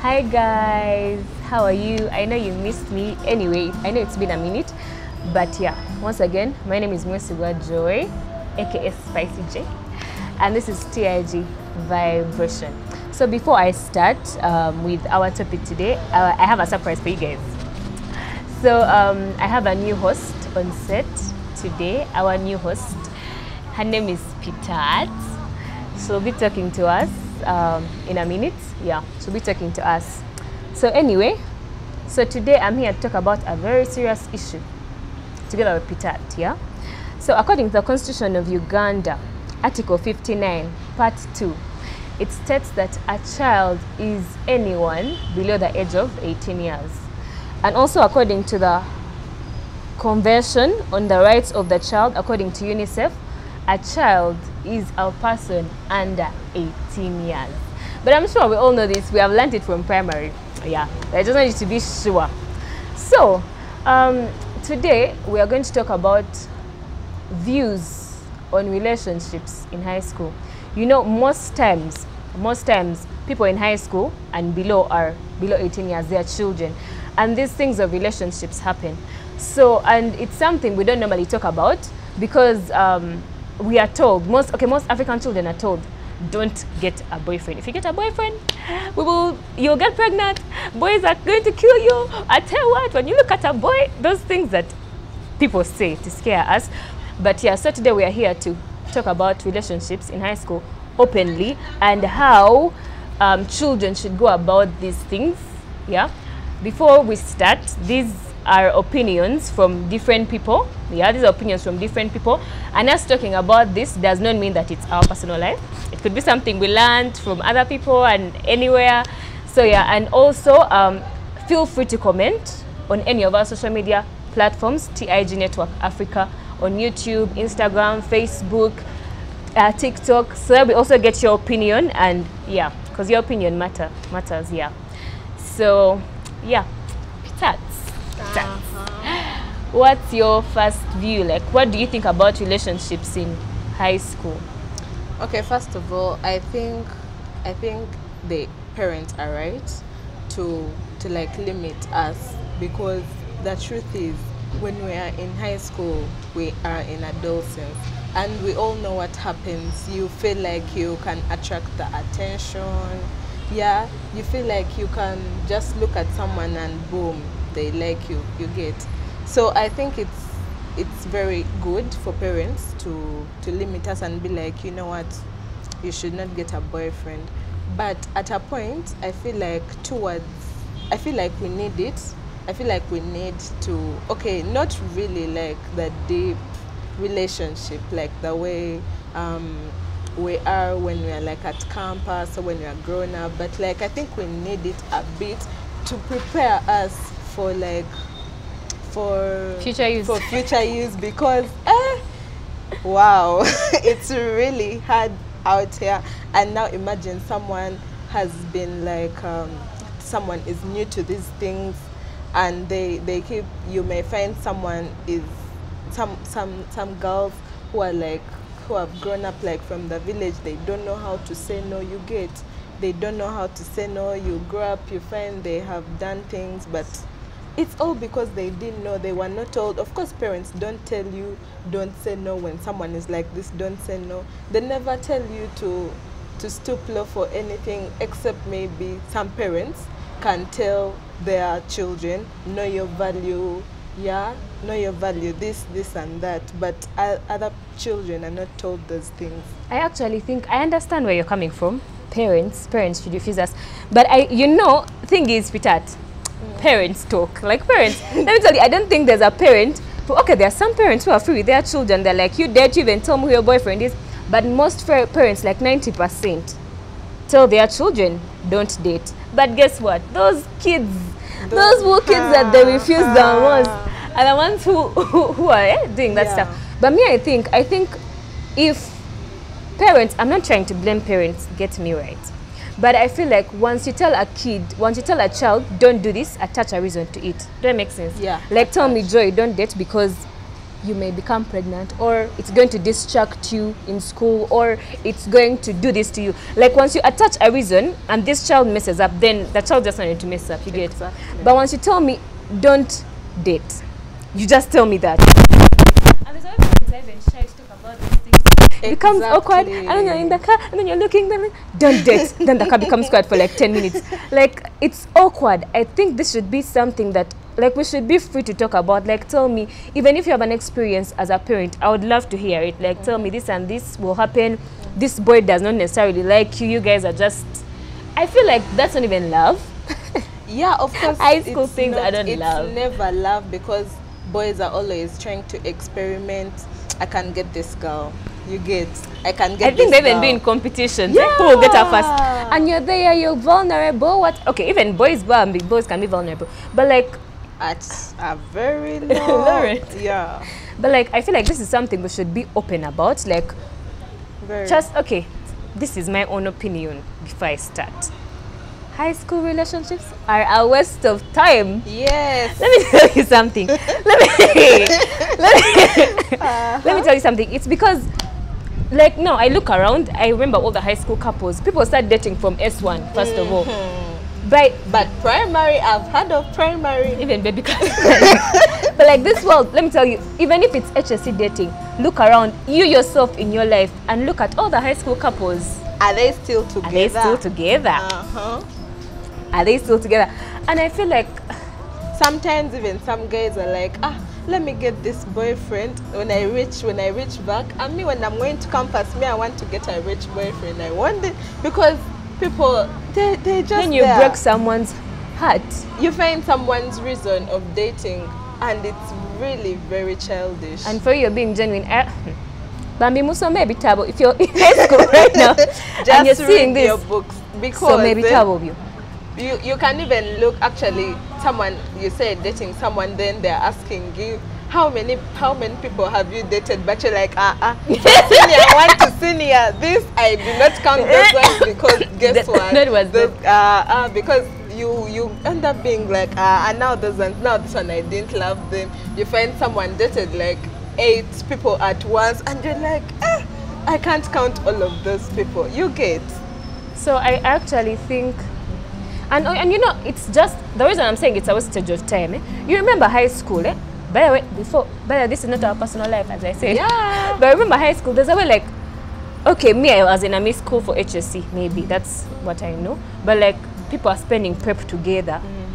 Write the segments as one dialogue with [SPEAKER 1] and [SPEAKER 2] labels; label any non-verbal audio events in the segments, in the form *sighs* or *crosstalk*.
[SPEAKER 1] Hi guys, how are you? I know you missed me. Anyway, I know it's been a minute, but yeah, once again, my name is Mwesigwa Joy, aka Spicy J, and this is TIG Vibration. So before I start um, with our topic today, uh, I have a surprise for you guys. So um, I have a new host on set today. Our new host, her name is Pitat. She'll be talking to us um, in a minute. Yeah, she'll be talking to us. So anyway, so today I'm here to talk about a very serious issue together with Pitat. Yeah. So according to the Constitution of Uganda, Article 59, Part 2, it states that a child is anyone below the age of 18 years. And also according to the Convention on the Rights of the Child, according to UNICEF, a child is a person under 18 years. But I'm sure we all know this. We have learned it from primary. Yeah, I just need to be sure. So, um, today we are going to talk about views on relationships in high school. You know, most times, most times, people in high school and below are below 18 years, they are children. And these things of relationships happen. So, and it's something we don't normally talk about because um, we are told, most, okay, most African children are told, don't get a boyfriend. If you get a boyfriend, we will, you'll get pregnant. Boys are going to kill you. I tell you what, when you look at a boy, those things that people say to scare us. But yeah, so today we are here to talk about relationships in high school openly and how um, children should go about these things. Yeah. Before we start, these are opinions from different people. Yeah, these are opinions from different people. And us talking about this does not mean that it's our personal life. It could be something we learned from other people and anywhere. So yeah, and also um, feel free to comment on any of our social media platforms, TIG Network Afrika, on YouTube, Instagram, Facebook, uh, TikTok. So we also get your opinion and yeah, because your opinion matter matters. Yeah. So yeah. What's your first view? Like, what do you think about relationships in high school?
[SPEAKER 2] Okay, first of all, I think I think the parents are right to to like limit us because the truth is when we are in high school, we are in adolescence and we all know what happens. You feel like you can attract the attention. Yeah, you feel like you can just look at someone and boom, they like you, you get. So I think it's it's very good for parents to to limit us and be like, you know what, you should not get a boyfriend. But at a point, I feel like towards, I feel like we need it. I feel like we need to, okay, not really like the deep relationship, like the way um, we are when we are like at campus or when we are grown up. But like I think we need it a bit to prepare us for like for
[SPEAKER 1] Future use.
[SPEAKER 2] for future use because eh, wow *laughs* it's really hard out here and now imagine someone has been like um, someone is new to these things and they they keep you may find someone is some some some girls who are like who have grown up like from the village they don't know how to say no you get they don't know how to say no you grow up you find they have done things but it's all because they didn't know. They were not told. Of course parents don't tell you don't say no when someone is like this. Don't say no. They never tell you to to stoop low for anything except maybe some parents can tell their children know your value yeah? Know your value this this and that. But other children are not told those things.
[SPEAKER 1] I actually think I understand where you're coming from. Parents, parents should refuse us. But I, you know, thing is, Pitat, parents talk. Like parents, let me tell you, I don't think there's a parent. Who, okay, there are some parents who are free with their children. They're like, you dare to even tell me who your boyfriend is. But most parents, like 90%, tell their children, don't date. But guess what? Those kids, those who kids that they refuse the most are the ones who, *laughs* who, who are eh, doing that
[SPEAKER 2] Yeah.
[SPEAKER 1] stuff. But me, I think, I think if parents, I'm not trying to blame parents, get me right. But I feel like once you tell a kid, once you tell a child, don't do this, attach a reason to it. Does that make sense?
[SPEAKER 2] Yeah,
[SPEAKER 1] Like tell me, Joy, don't date because you may become pregnant or it's going to distract you in school or it's going to do this to you. Like once you attach a reason and this child messes up then the child just wanted to mess up. You get
[SPEAKER 2] Exactly.
[SPEAKER 1] but once you tell me don't date. You just tell me that. And there's always parents that even shy to talk about. these it becomes awkward and then you're in the car and then you're looking then don't date then the car becomes quiet for like 10 minutes like it's awkward i think this should be something that like we should be free to talk about like tell me even if you have an experience as a parent i would love to hear it like tell me this and this will happen this boy does not necessarily like you you guys are just i feel like that's not even love *laughs*
[SPEAKER 2] Yeah, of course.
[SPEAKER 1] High school things I don't
[SPEAKER 2] it's
[SPEAKER 1] love.
[SPEAKER 2] never love because boys are always trying to experiment. I can get this girl. You get. I can get.
[SPEAKER 1] I think they even
[SPEAKER 2] girl.
[SPEAKER 1] do in competitions. Yeah. Who will get her first? And you're there, you're vulnerable. What? Okay, even boys, boys can be vulnerable. But like,
[SPEAKER 2] at a very *laughs* low.
[SPEAKER 1] Low.
[SPEAKER 2] Yeah.
[SPEAKER 1] but like, I feel like this is something we should be open about. Like,
[SPEAKER 2] Very.
[SPEAKER 1] just okay. This is my own opinion before I start. High school relationships are a waste of time.
[SPEAKER 2] Yes.
[SPEAKER 1] Let me *laughs* tell you something. let me *laughs* let me, uh-huh. let me tell you something. It's because like no, I look around, I remember all the high school couples. People start dating from S1 first of all. But
[SPEAKER 2] But primary, I've heard of primary.
[SPEAKER 1] even baby class. *laughs* but like this world, let me tell you, even if it's HSC dating, look around you yourself in your life and look at all the high school couples.
[SPEAKER 2] Are they still together?
[SPEAKER 1] Are they still together?
[SPEAKER 2] Uh-huh.
[SPEAKER 1] Are they still together? And I feel like *sighs*
[SPEAKER 2] Sometimes even some guys are like, ah, let me get this boyfriend when I reach when I reach back. And me when I'm going to campus, me I want to get a rich boyfriend. I want it because people they they just
[SPEAKER 1] then you
[SPEAKER 2] there.
[SPEAKER 1] break someone's heart.
[SPEAKER 2] you find someone's reason of dating and it's really very childish.
[SPEAKER 1] And for you, being genuine. Eh, Bambi Musome Bitabo, if you're *laughs* in high school right *laughs* now
[SPEAKER 2] just
[SPEAKER 1] and you're seeing
[SPEAKER 2] read your books because
[SPEAKER 1] so maybe
[SPEAKER 2] then
[SPEAKER 1] Tabo you.
[SPEAKER 2] you you can even look actually someone you said dating someone then they're asking you how many how many people have you dated? But you're like ah *laughs* uh, uh, senior one to senior this i do not count those *laughs* ones because guess
[SPEAKER 1] That-
[SPEAKER 2] what?
[SPEAKER 1] that was
[SPEAKER 2] the, uh, uh, because you you end up being like ah uh, now those ones now this one i didn't love them. You find someone dated like eight people at once and you're like ah, i can't count all of those people. You get.
[SPEAKER 1] So I actually think, and and you know, it's just the reason I'm saying it's a wastage of time. Eh? You remember high school, eh? By the way, before, by the way, this is not our personal life, as I said.
[SPEAKER 2] Yeah. *laughs*
[SPEAKER 1] but I remember high school. There's a way like, okay, me I was in a miss school for HSC, maybe that's what I know. But like, people are spending prep together. Mm.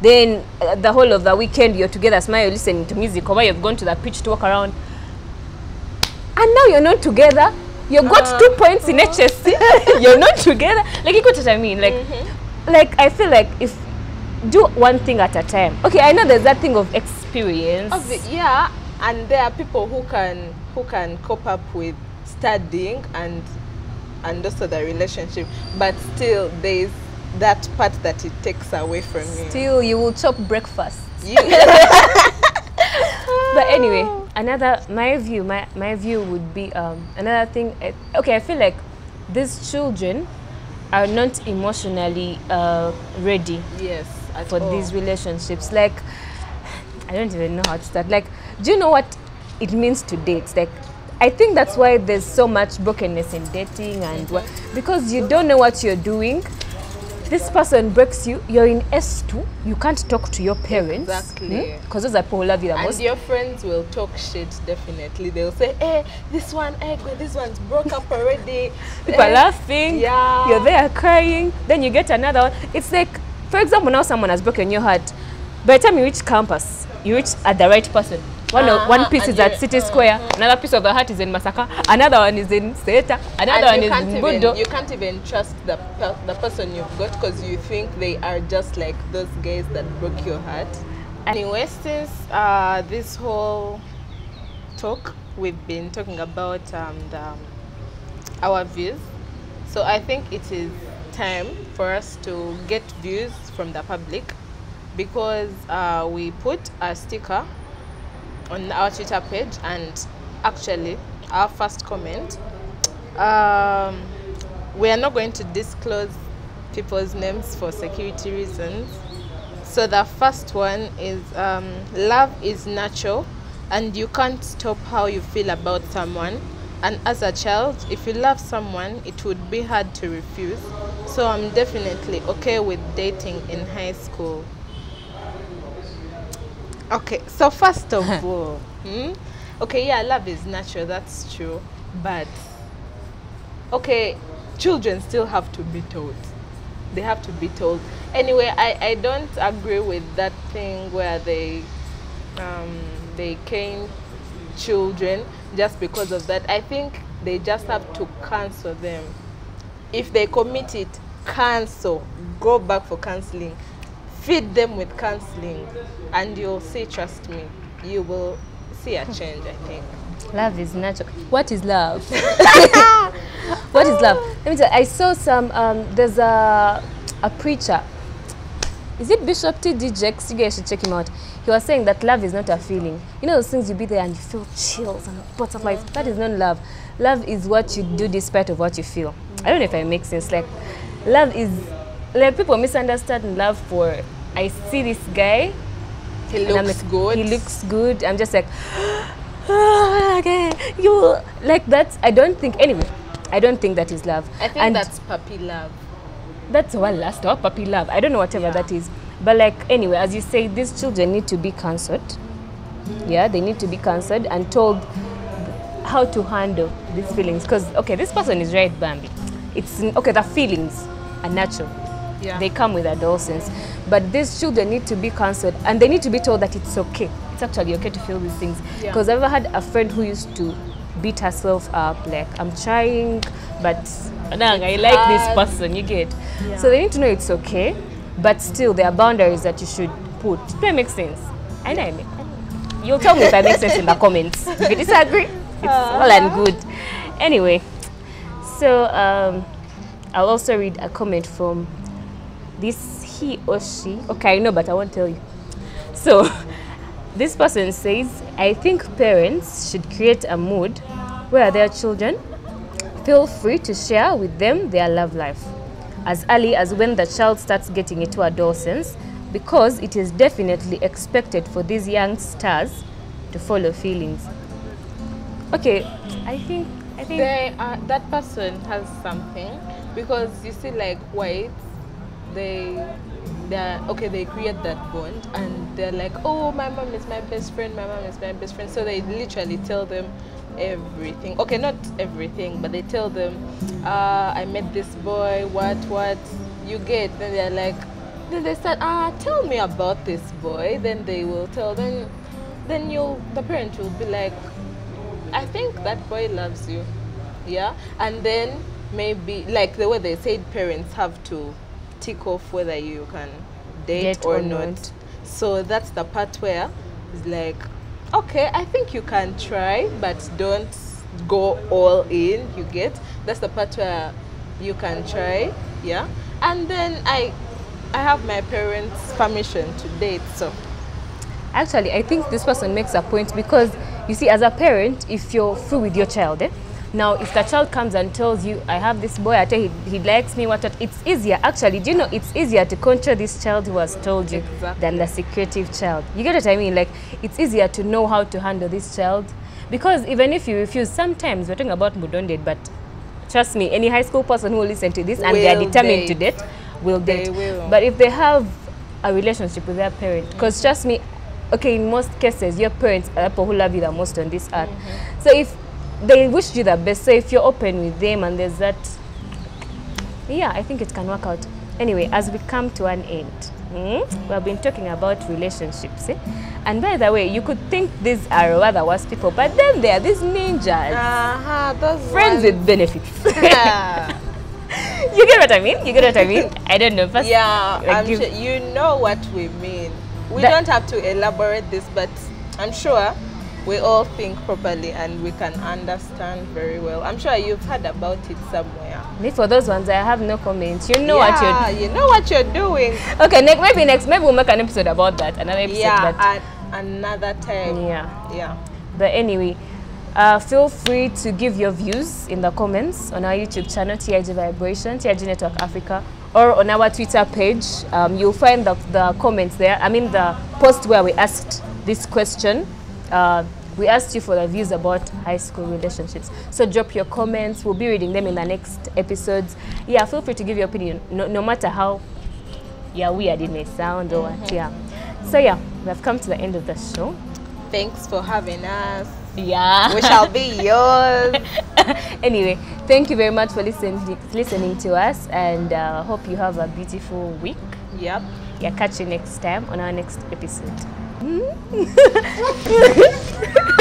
[SPEAKER 1] Then uh, the whole of the weekend you're together, smile, listening to music, or you've gone to the pitch to walk around. And now you're not together. You got uh, two points uh. in HSC. *laughs* you're not together. Like you got what I mean. Like, like I feel like if do one thing at a time. Okay, I know there's that thing of experience.
[SPEAKER 2] Of it, yeah, and there are people who can who can cope up with studying and and also the relationship, but still there is that part that it takes away from you.
[SPEAKER 1] Still, you will chop breakfast.
[SPEAKER 2] You- *laughs* *laughs*
[SPEAKER 1] But anyway, another my view, my my view would be um, another thing. eh, Okay, I feel like these children are not emotionally uh, ready
[SPEAKER 2] yes,
[SPEAKER 1] for
[SPEAKER 2] all.
[SPEAKER 1] these relationships. Like, I don't even know how to start. Like, do you know what it means to date? Like, I think that's why there's so much brokenness in dating and what, because you don't know what you're doing. This person breaks you. You're in S2. You can't talk to your parents.
[SPEAKER 2] Exactly.
[SPEAKER 1] Because hmm? those are people who love you the
[SPEAKER 2] And
[SPEAKER 1] most.
[SPEAKER 2] And your friends will talk shit definitely. They'll say, "Hey, this one, hey, this one's broke up already." *laughs*
[SPEAKER 1] People are
[SPEAKER 2] Eh,
[SPEAKER 1] laughing.
[SPEAKER 2] Yeah.
[SPEAKER 1] You're there crying. Then you get another one. It's like, for example, now someone has broken your heart. By the time you reach campus, you reach at the right person. One, of, one piece is at City Square, another piece of the heart is in Masaka, another one is in Seeta, another one
[SPEAKER 2] you
[SPEAKER 1] is
[SPEAKER 2] can't
[SPEAKER 1] in
[SPEAKER 2] even
[SPEAKER 1] Budo.
[SPEAKER 2] you can't even trust the pe- the person you've got because you think they are just like those guys that broke your heart. Anyway, since uh, this whole talk, we've been talking about um, the, our views. So I think it is time for us to get views from the public because uh, we put a sticker on our Twitter page and actually our first comment um, we are not going to disclose people's names for security reasons. So the first one is um, love is natural, and you can't stop how you feel about someone. And as a child, if you love someone, it would be hard to refuse. So I'm definitely okay with dating in high school. Okay, so first of *laughs* all, hmm? okay, yeah, love is natural, that's true. But, okay, children still have to be told. They have to be told. Anyway, I, I don't agree with that thing where they um, they cane children just because of that. I think they just have to cancel them. If they commit it, cancel. Go back for counseling. Feed them with counseling, and you'll see. Trust me, you will see a change. I think.
[SPEAKER 1] Love is natural. What is love? *laughs* *laughs* what is love? Let me tell you, I saw some, um, there's a, a preacher. Is it Bishop T.D. Jakes? You guys should check him out. He was saying that love is not a feeling. You know those things you be there and you feel chills and butterflies? That is not love. Love is what you do despite of what you feel. I don't know if I make sense. Like, love is, like people misunderstand love for, I see this guy.
[SPEAKER 2] He looks
[SPEAKER 1] like,
[SPEAKER 2] good.
[SPEAKER 1] He looks good. I'm just like, *gasps* "Ah, okay, you like that. I don't think anyway. I don't think that is love.
[SPEAKER 2] I think
[SPEAKER 1] and
[SPEAKER 2] that's puppy love.
[SPEAKER 1] that's one last or puppy love. I don't know whatever
[SPEAKER 2] Yeah.
[SPEAKER 1] that is. But like anyway, as you say, these children need to be cancelled. Yeah, they need to be cancelled and told how to handle these feelings. Because okay, this person is right, Bambi. It's okay. The feelings are natural.
[SPEAKER 2] Yeah.
[SPEAKER 1] They come with adolescence. But these children need to be cancelled and they need to be told that it's okay. It's actually okay to feel these things.
[SPEAKER 2] Yeah.
[SPEAKER 1] Because I've ever had a friend who used to beat herself up, like, I'm trying, but I like this person, you get. So they need to know it's okay, but still there are boundaries that you should put. Do that make sense? I know I make You'll tell me if I make sense in the comments. If you disagree, it's all and good. Anyway, so um, I'll also read a comment from this he or she. Okay, I know, but I won't tell you. So, *laughs* this person says, I think parents should create a mood where their children feel free to share with them their love life as early as when the child starts getting into adolescence because it is definitely expected for these young stars to follow feelings. Okay, I think I think
[SPEAKER 2] are, that person has something because you see like whites they they're okay they create that bond and they're like oh my mom is my best friend my mom is my best friend so they literally tell them everything okay not everything but they tell them uh, i met this boy what what you get then they're like then they said ah tell me about this boy then they will tell them then you'll the parent will be like I think that boy loves you. Yeah. And then maybe like the way they said parents have to tick off whether you can date
[SPEAKER 1] Date
[SPEAKER 2] or,
[SPEAKER 1] or
[SPEAKER 2] not.
[SPEAKER 1] not.
[SPEAKER 2] So that's the part where it's like, okay, I think you can try, but don't go all in. You get? That's the part where you can try. Yeah. And then I I have my parents' permission to date, so
[SPEAKER 1] Actually, I think this person makes a point because you see, as a parent, if you're free with your child, eh, now if the child comes and tells you, "I have this boy, I tell he, he likes me," what, it's easier. Actually, do you know it's easier to control this child who has told you
[SPEAKER 2] Exactly.
[SPEAKER 1] than the secretive child. You get what I mean? Like it's easier to know how to handle this child because even if you refuse, sometimes we're talking about mudonded, but trust me, any high school person who will listen to this and they are
[SPEAKER 2] Will
[SPEAKER 1] determined to
[SPEAKER 2] date.
[SPEAKER 1] date will
[SPEAKER 2] They
[SPEAKER 1] date.
[SPEAKER 2] will.
[SPEAKER 1] But if they have a relationship with their parent, because trust me, okay, in most cases, your parents are the people who love you the most on this earth. Mm-hmm. So if they wish you the best, so if you're open with them and there's that, yeah, I think it can work out. Anyway, as we come to an end, hmm, we have been talking about relationships. Eh? And by the way, you could think these are rather worse people, but then there are these ninjas,
[SPEAKER 2] uh-huh, those
[SPEAKER 1] friends
[SPEAKER 2] ones-
[SPEAKER 1] with benefits.
[SPEAKER 2] Yeah. *laughs* *laughs*
[SPEAKER 1] you get what I mean? You get what I mean? I don't know. First,
[SPEAKER 2] Yeah,
[SPEAKER 1] like
[SPEAKER 2] I'm
[SPEAKER 1] give-
[SPEAKER 2] sure you know what we mean. We
[SPEAKER 1] That-
[SPEAKER 2] don't have to elaborate this, but I'm sure we all think properly and we can understand very well. I'm sure you've heard about it somewhere.
[SPEAKER 1] Me for those ones, I have no comments. You know what you're
[SPEAKER 2] yeah, you know what you're doing.
[SPEAKER 1] Okay, next, maybe next, maybe we'll make an episode about that. Another episode.
[SPEAKER 2] yeah, at another time.
[SPEAKER 1] yeah.
[SPEAKER 2] Yeah.
[SPEAKER 1] But anyway, uh, feel free to give your views in the comments on our YouTube channel, TIG Vibration, TIG Network Afrika, or on our Twitter page. Um, you'll find the, the comments there. I mean, the post where we asked this question. Uh, we asked you for the views about high school relationships. So drop your comments. We'll be reading them in the next episodes. Yeah, feel free to give your opinion, no, no matter how yeah weird it may sound or what. Yeah. So yeah, we have come to the end of the show.
[SPEAKER 2] Thanks for having us.
[SPEAKER 1] Yeah.
[SPEAKER 2] We shall be *laughs* yours.
[SPEAKER 1] anyway, thank you very much for listening listening to us, and uh, hope you have a beautiful week.
[SPEAKER 2] yep.
[SPEAKER 1] Yeah, catch you next time on our next episode. Hmm? *laughs*